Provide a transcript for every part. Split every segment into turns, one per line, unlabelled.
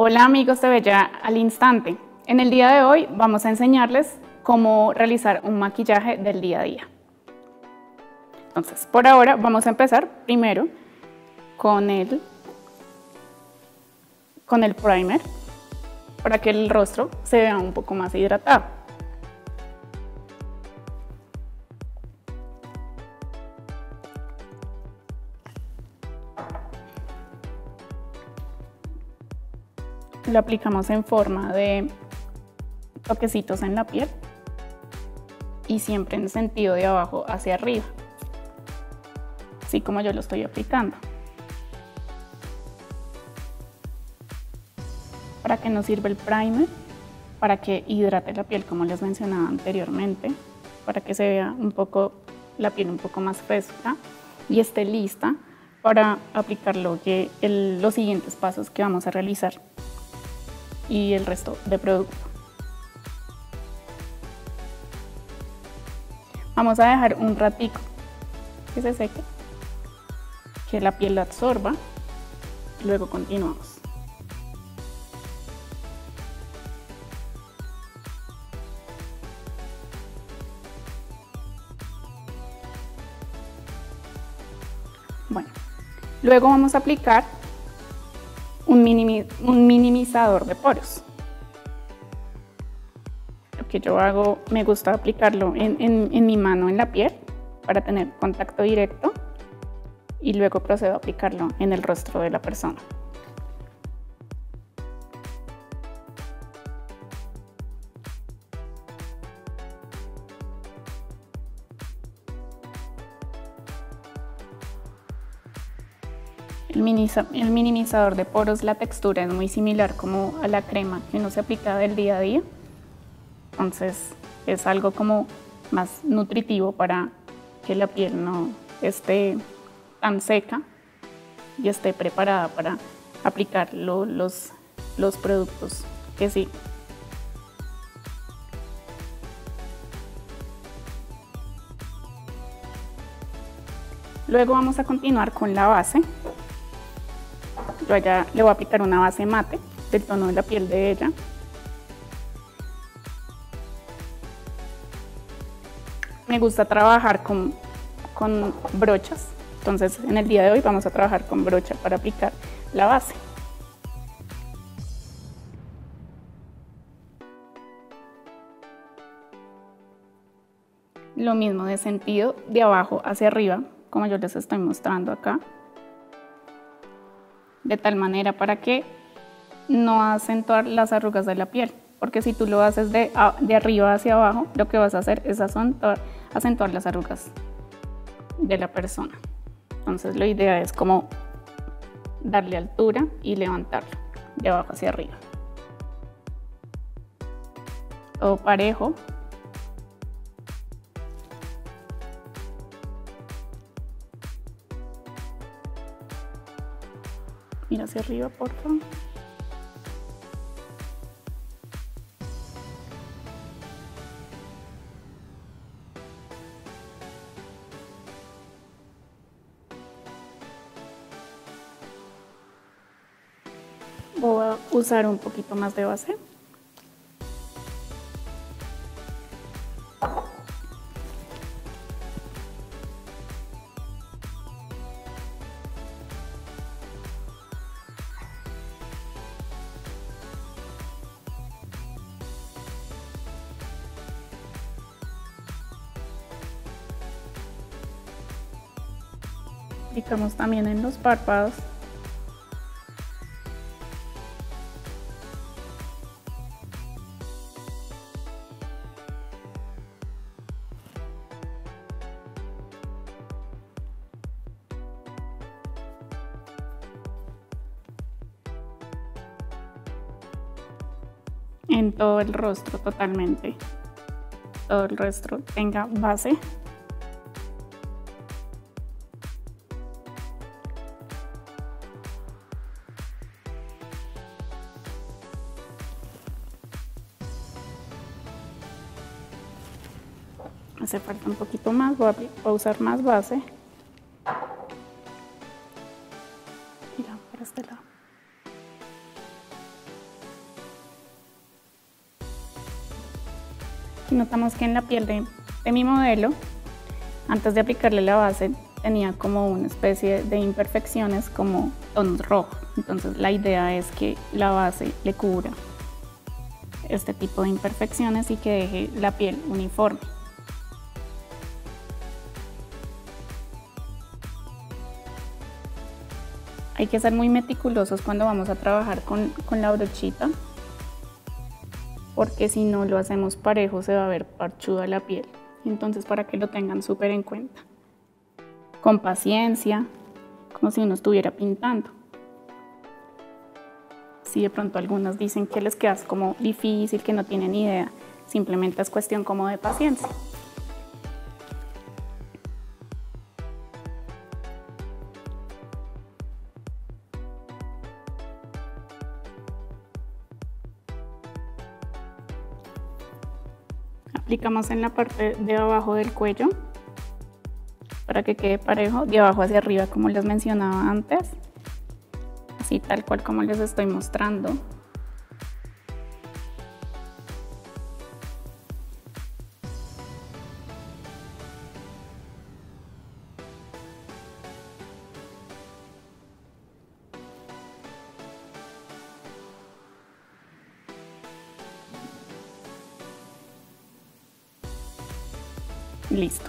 Hola amigos de Bella al Instante. En el día de hoy vamos a enseñarles cómo realizar un maquillaje del día a día. Entonces, por ahora vamos a empezar primero con el, con el primer para que el rostro se vea un poco más hidratado. Lo aplicamos en forma de toquecitos en la piel y siempre en sentido de abajo hacia arriba, así como yo lo estoy aplicando. ¿Para qué nos sirve el primer? Para que hidrate la piel, como les mencionaba anteriormente, para que se vea un poco la piel un poco más fresca y esté lista para aplicar los siguientes pasos que vamos a realizar y el resto de producto. Vamos a dejar un ratico que se seque, que la piel lo absorba y luego continuamos. Bueno, luego vamos a aplicar un, minimizador de poros. Lo que yo hago, me gusta aplicarlo en, mi mano en la piel para tener contacto directo y luego procedo a aplicarlo en el rostro de la persona. El, minimizador de poros, la textura es muy similar como a la crema que uno se aplica del día a día. Entonces es algo como más nutritivo para que la piel no esté tan seca y esté preparada para aplicar los, los productos que sí. Luego vamos a continuar con la base. Yo allá le voy a aplicar una base mate del tono de la piel de ella. Me gusta trabajar con, con brochas, entonces en el día de hoy vamos a trabajar con brocha para aplicar la base. Lo mismo de sentido de abajo hacia arriba, como yo les estoy mostrando acá de tal manera para que no acentuar las arrugas de la piel. Porque si tú lo haces de, de arriba hacia abajo, lo que vas a hacer es acentuar, acentuar las arrugas de la persona. Entonces la idea es como darle altura y levantarlo de abajo hacia arriba. O parejo, Mira hacia arriba, por. Voy a usar un poquito más de base. También en los párpados. En todo el rostro totalmente. Todo el rostro tenga base voy a usar más base. Y por este lado. Notamos que en la piel de, de mi modelo, antes de aplicarle la base, tenía como una especie de imperfecciones como tonos rojos. Entonces la idea es que la base le cubra este tipo de imperfecciones y que deje la piel uniforme. Hay que ser muy meticulosos cuando vamos a trabajar con, con la brochita porque si no lo hacemos parejo se va a ver parchuda la piel. Entonces para que lo tengan súper en cuenta. Con paciencia, como si uno estuviera pintando. Si de pronto algunos dicen que les queda como difícil, que no tienen idea, simplemente es cuestión como de paciencia. Aplicamos en la parte de abajo del cuello para que quede parejo, de abajo hacia arriba como les mencionaba antes, así tal cual como les estoy mostrando. Listo.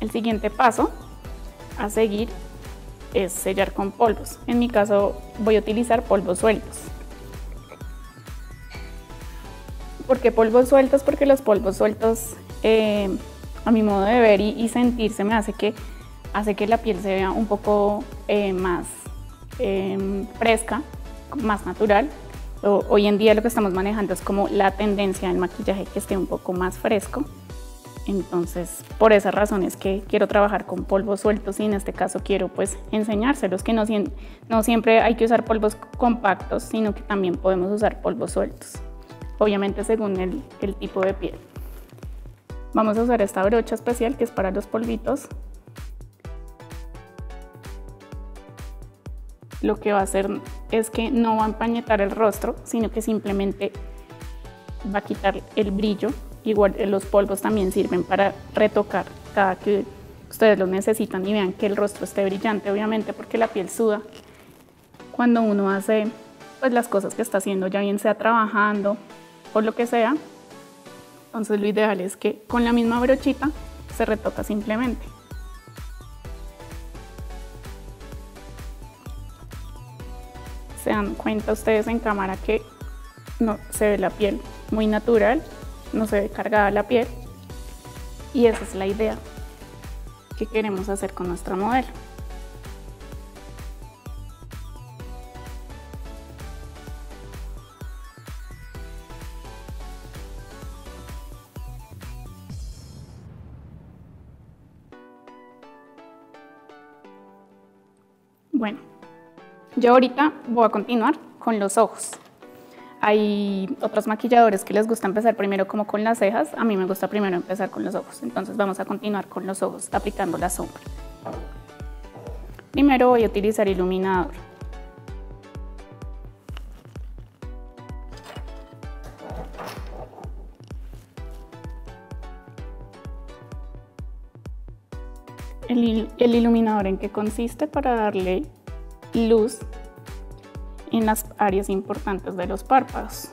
El siguiente paso a seguir es sellar con polvos. En mi caso voy a utilizar polvos sueltos. ¿Por qué polvos sueltos? Porque los polvos sueltos, eh, a mi modo de ver y, sentirse, me hace que, hace que la piel se vea un poco eh, más eh, fresca, más natural. hoy en día lo que estamos manejando es como la tendencia del maquillaje que esté un poco más fresco. Entonces, por esa razón es que quiero trabajar con polvos sueltos y en este caso quiero pues enseñárselos, que no, siempre hay que usar polvos compactos, sino que también podemos usar polvos sueltos, obviamente según el, el tipo de piel. Vamos a usar esta brocha especial que es para los polvitos. Lo que va a hacer es que no va a empañetar el rostro, sino que simplemente va a quitar el brillo Igual eh, los polvos también sirven para retocar cada que ustedes los necesitan y vean que el rostro esté brillante, obviamente porque la piel suda cuando uno hace pues, las cosas que está haciendo, ya bien sea trabajando o lo que sea. Entonces lo ideal es que con la misma brochita se retoca simplemente. Se dan cuenta ustedes en cámara que no se ve la piel muy natural no se ve cargada la piel y esa es la idea que queremos hacer con nuestra modelo. Bueno, yo ahorita voy a continuar con los ojos. Hay otros maquilladores que les gusta empezar primero como con las cejas, a mí me gusta primero empezar con los ojos, entonces vamos a continuar con los ojos aplicando la sombra. Primero voy a utilizar iluminador. El, iluminador en qué consiste para darle luz en las áreas importantes de los párpados.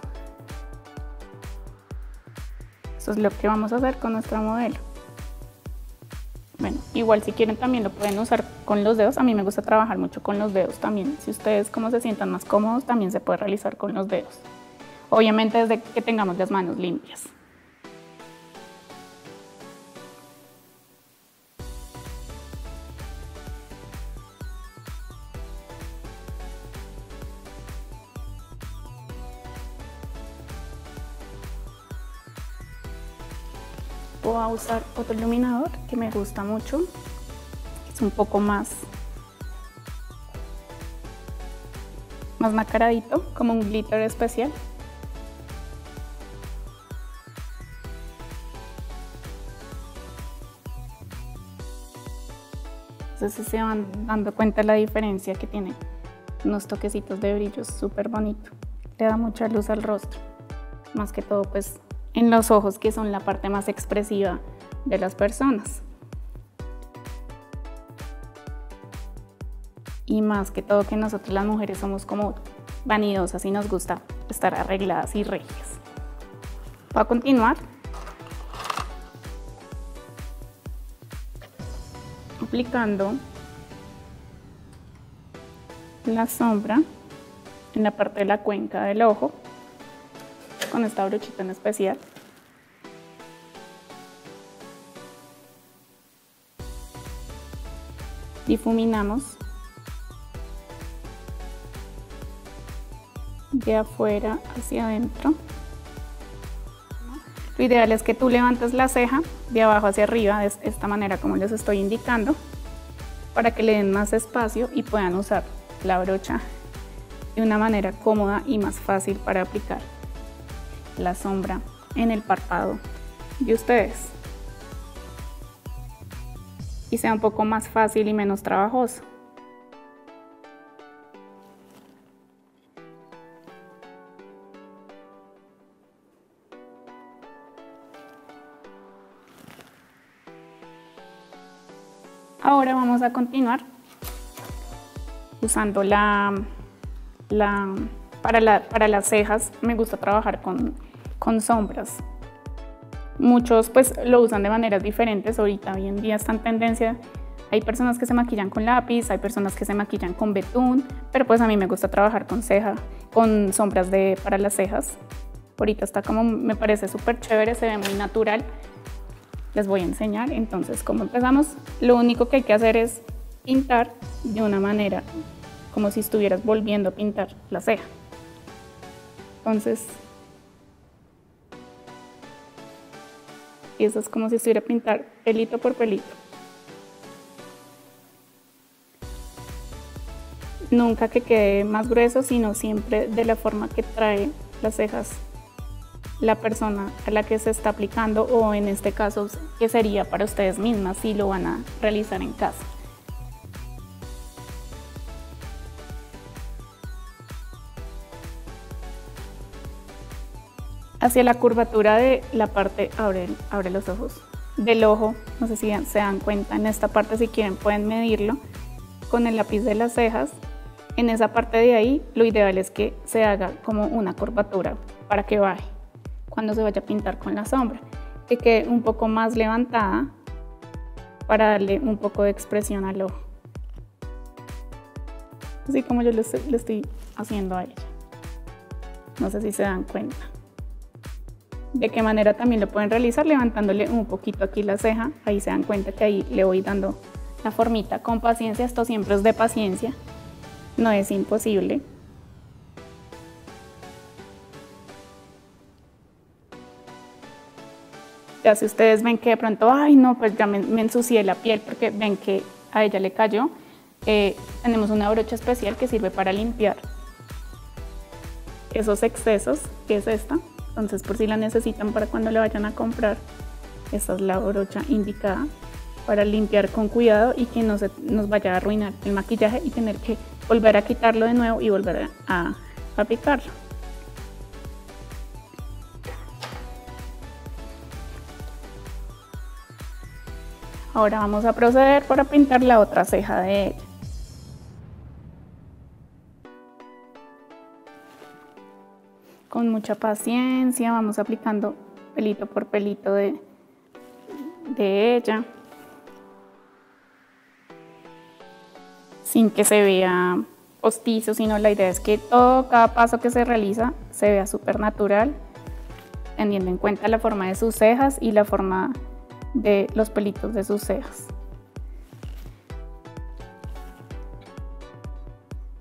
Eso es lo que vamos a hacer con nuestra modelo. Bueno, igual si quieren también lo pueden usar con los dedos. A mí me gusta trabajar mucho con los dedos también. Si ustedes como se sientan más cómodos, también se puede realizar con los dedos. Obviamente desde que tengamos las manos limpias. Voy a usar otro iluminador que me gusta mucho. Es un poco más, más macaradito, como un glitter especial. Entonces se van dando cuenta la diferencia que tiene unos toquecitos de brillo súper bonito. Le da mucha luz al rostro. Más que todo pues en los ojos, que son la parte más expresiva de las personas. Y más que todo que nosotros las mujeres somos como vanidosas y nos gusta estar arregladas y regias. Voy a continuar. Aplicando la sombra en la parte de la cuenca del ojo con esta brochita en especial. Difuminamos de afuera hacia adentro. Lo ideal es que tú levantes la ceja de abajo hacia arriba de esta manera como les estoy indicando para que le den más espacio y puedan usar la brocha de una manera cómoda y más fácil para aplicar la sombra en el párpado de ustedes y sea un poco más fácil y menos trabajoso. Ahora vamos a continuar usando la, para, las cejas. Me gusta trabajar con sombras. Muchos pues lo usan de maneras diferentes. Ahorita hoy en día está en tendencia. Hay personas que se maquillan con lápiz, hay personas que se maquillan con betún, pero pues a mí me gusta trabajar con ceja, con sombras de, para las cejas. Ahorita está como, me parece súper chévere, se ve muy natural les voy a enseñar. Entonces, como empezamos, lo único que hay que hacer es pintar de una manera como si estuvieras volviendo a pintar la ceja. Entonces, es como si estuviera a pintar pelito por pelito. Nunca que quede más grueso, sino siempre de la forma que trae las cejas la persona a la que se está aplicando o en este caso que sería para ustedes mismas si lo van a realizar en casa. Hacia la curvatura de la parte, abre, abre los ojos, del ojo, no sé si se dan cuenta, en esta parte si quieren pueden medirlo con el lápiz de las cejas. En esa parte de ahí lo ideal es que se haga como una curvatura para que baje cuando se vaya a pintar con la sombra, que quede un poco más levantada para darle un poco de expresión al ojo. Así como yo le estoy, haciendo a ella. No sé si se dan cuenta. De qué manera también lo pueden realizar levantándole un poquito aquí la ceja. Ahí se dan cuenta que ahí le voy dando la formita con paciencia. Esto siempre es de paciencia. No es imposible. Ya si ustedes ven que de pronto, ay no, pues ya me, ensucié la piel porque ven que a ella le cayó, eh, tenemos una brocha especial que sirve para limpiar esos excesos, que es esta. Entonces por si la necesitan para cuando le vayan a comprar, esta es la brocha indicada para limpiar con cuidado y que no se nos vaya a arruinar el maquillaje y tener que volver a quitarlo de nuevo y volver a, aplicarlo. Ahora vamos a proceder para pintar la otra ceja de ella. Con mucha paciencia vamos aplicando pelito por pelito de, de ella. Sin que se vea postizo, sino la idea es que todo, cada paso que se realiza se vea súper natural, teniendo en cuenta la forma de sus cejas y la forma de los pelitos de sus cejas.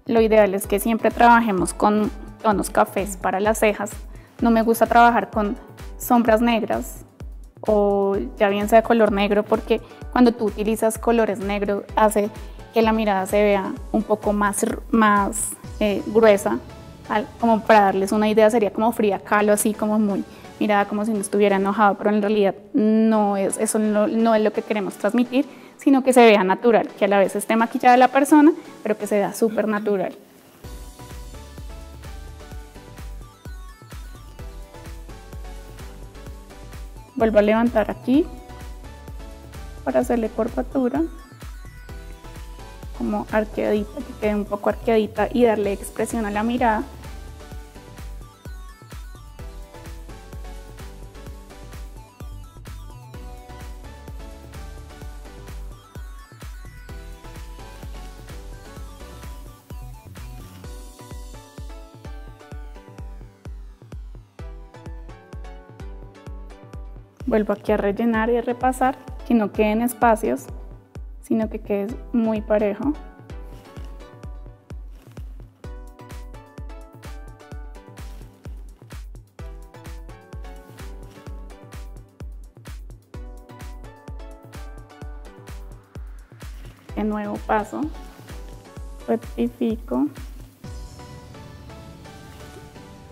Lo ideal es que siempre trabajemos con tonos cafés para las cejas. No me gusta trabajar con sombras negras o ya bien sea color negro porque cuando tú utilizas colores negros hace que la mirada se vea un poco más, más eh, gruesa. Como para darles una idea sería como fría calo, así como muy mirada como si no estuviera enojado, pero en realidad no es, eso no, es lo que queremos transmitir, sino que se vea natural, que a la vez esté maquillada la persona, pero que se vea súper natural. Vuelvo a levantar aquí para hacerle curvatura como arqueadita, que quede un poco arqueadita y darle expresión a la mirada. Vuelvo aquí a rellenar y a repasar, que no queden espacios sino que quede muy parejo. De nuevo paso, rectifico.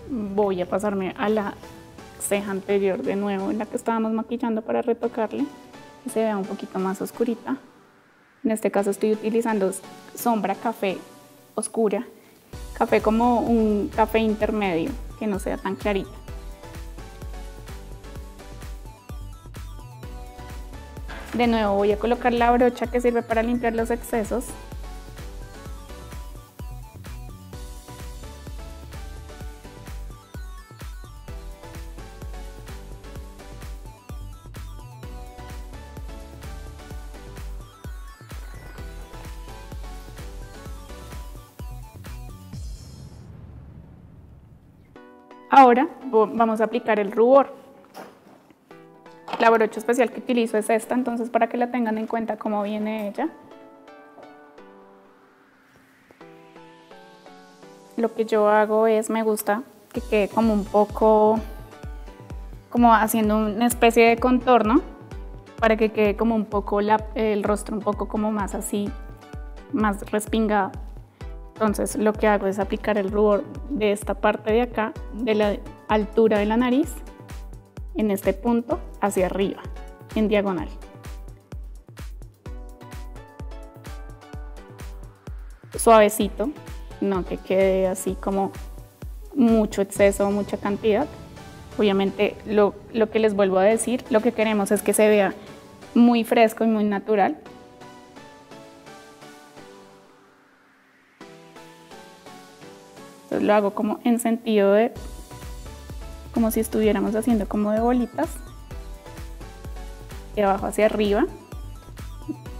Voy a pasarme a la ceja anterior de nuevo, en la que estábamos maquillando para retocarle, que se vea un poquito más oscurita. En este caso estoy utilizando sombra café oscura, café como un café intermedio, que no sea tan clarita. De nuevo voy a colocar la brocha que sirve para limpiar los excesos Ahora vamos a aplicar el rubor. La brocha especial que utilizo es esta, entonces para que la tengan en cuenta cómo viene ella. Lo que yo hago es, me gusta que quede como un poco, como haciendo una especie de contorno, para que quede como un poco el rostro un poco como más así, más respingado. Entonces lo que hago es aplicar el rubor de esta parte de acá, de la altura de la nariz, en este punto hacia arriba, en diagonal. Suavecito, no que quede así como mucho exceso o mucha cantidad. Obviamente lo, lo que les vuelvo a decir, lo que queremos es que se vea muy fresco y muy natural, lo hago como en sentido de, como si estuviéramos haciendo como de bolitas, de abajo hacia arriba,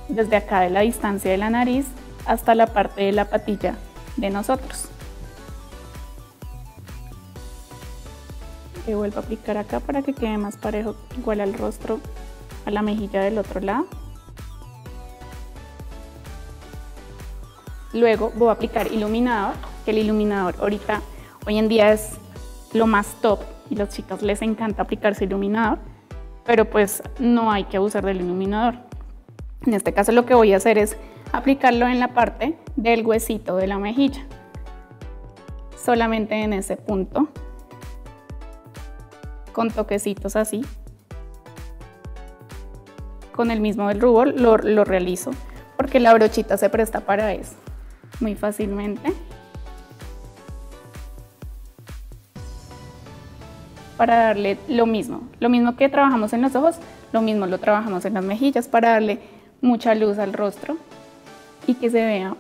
desde acá de la distancia de la nariz hasta la parte de la patilla de nosotros. Que vuelvo a aplicar acá para que quede más parejo, igual al rostro, a la mejilla del otro lado. Luego voy a aplicar iluminador el iluminador ahorita, hoy en día es lo más top y los chicos les encanta aplicarse iluminador, pero pues no hay que abusar del iluminador. En este caso lo que voy a hacer es aplicarlo en la parte del huesito de la mejilla, solamente en ese punto, con toquecitos así. Con el mismo del rubor lo, lo realizo porque la brochita se presta para eso muy fácilmente. Para darle lo mismo. Lo mismo que trabajamos en los ojos, lo mismo lo trabajamos en las mejillas para darle mucha luz al rostro y que se vea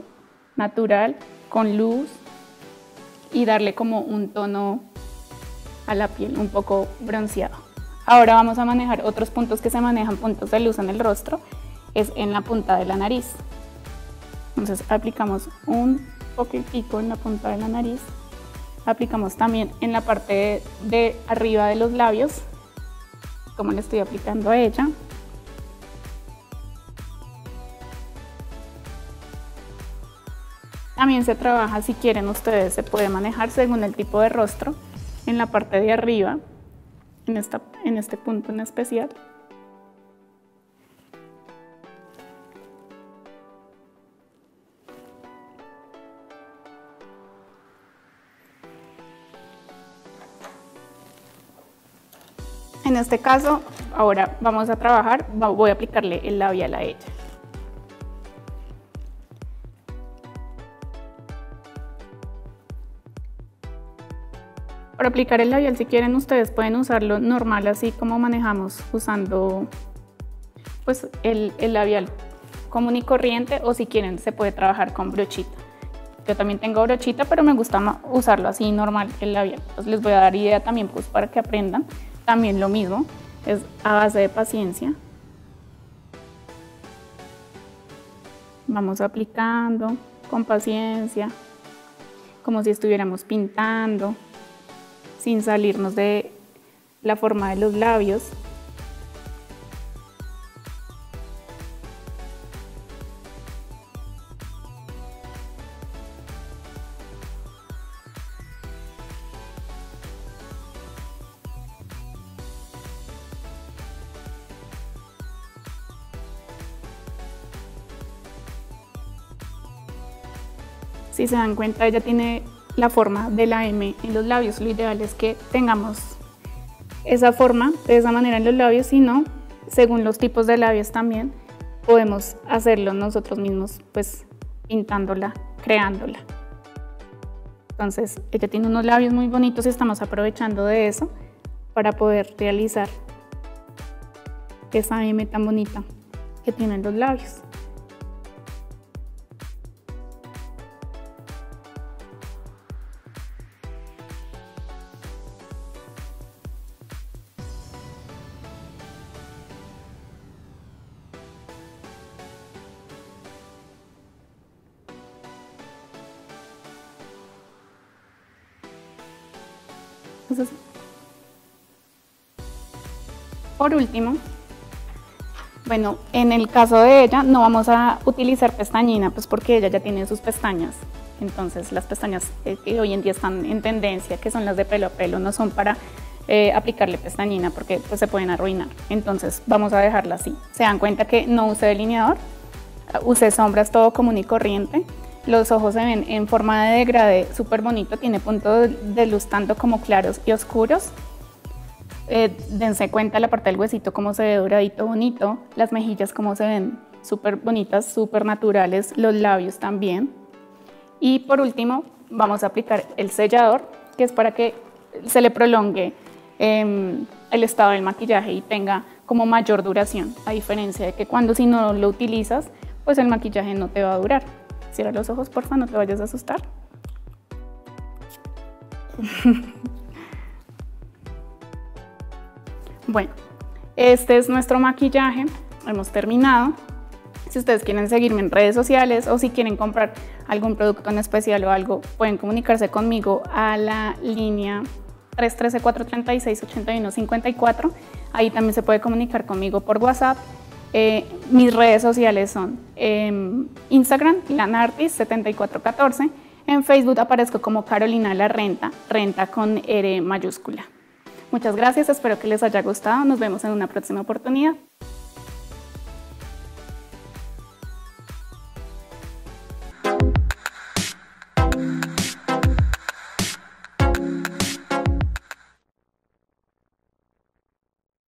natural, con luz y darle como un tono a la piel un poco bronceado. Ahora vamos a manejar otros puntos que se manejan, puntos de luz en el rostro, es en la punta de la nariz. Entonces aplicamos un poquitico en la punta de la nariz aplicamos también en la parte de, arriba de los labios, como le estoy aplicando a ella. También se trabaja, si quieren ustedes, se puede manejar según el tipo de rostro en la parte de arriba, en, esta, en este punto en especial. En este caso, ahora vamos a trabajar, voy a aplicarle el labial a ella. Para aplicar el labial, si quieren, ustedes pueden usarlo normal, así como manejamos usando pues, el, el labial común y corriente, o si quieren, se puede trabajar con brochita. Yo también tengo brochita, pero me gusta usarlo así normal el labial. Entonces les voy a dar idea también pues para que aprendan. También lo mismo, es a base de paciencia. Vamos aplicando con paciencia, como si estuviéramos pintando, sin salirnos de la forma de los labios. Si se dan cuenta, ella tiene la forma de la M en los labios. Lo ideal es que tengamos esa forma de esa manera en los labios, y no, según los tipos de labios también, podemos hacerlo nosotros mismos, pues pintándola, creándola. Entonces, ella tiene unos labios muy bonitos y estamos aprovechando de eso para poder realizar esa M tan bonita que tienen los labios. Por último, bueno, en el caso de ella no vamos a utilizar pestañina, pues porque ella ya tiene sus pestañas. Entonces las pestañas eh, que hoy en día están en tendencia, que son las de pelo a pelo, no son para eh, aplicarle pestañina porque pues, se pueden arruinar. Entonces vamos a dejarla así. Se dan cuenta que no use delineador, use sombras todo común y corriente. Los ojos se ven en forma de degradé súper bonito, tiene puntos de luz tanto como claros y oscuros. Eh, dense cuenta la parte del huesito cómo se ve doradito bonito, las mejillas cómo se ven súper bonitas, súper naturales, los labios también. Y por último vamos a aplicar el sellador, que es para que se le prolongue em, el estado del maquillaje y tenga como mayor duración, a diferencia de que cuando si no lo utilizas, pues el maquillaje no te va a durar. Cierra los ojos, porfa, no te vayas a asustar. bueno, este es nuestro maquillaje. Hemos terminado. Si ustedes quieren seguirme en redes sociales o si quieren comprar algún producto en especial o algo, pueden comunicarse conmigo a la línea 313-436-8154. Ahí también se puede comunicar conmigo por WhatsApp eh, mis redes sociales son eh, Instagram, lanartis7414. En Facebook aparezco como Carolina La Renta, renta con R mayúscula. Muchas gracias, espero que les haya gustado. Nos vemos en una próxima oportunidad.